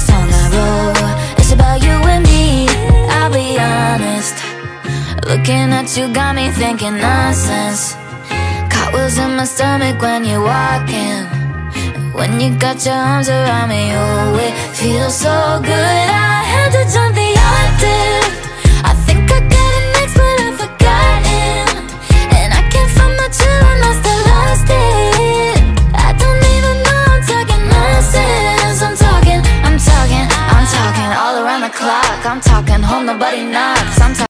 girls on the road. It's about you and me, I'll be honest. Looking at you got me thinking nonsense. Cartwheels in my stomach when you're walking, When you got your arms around me, oh it feels so good. I'm talking home, nobody knocks.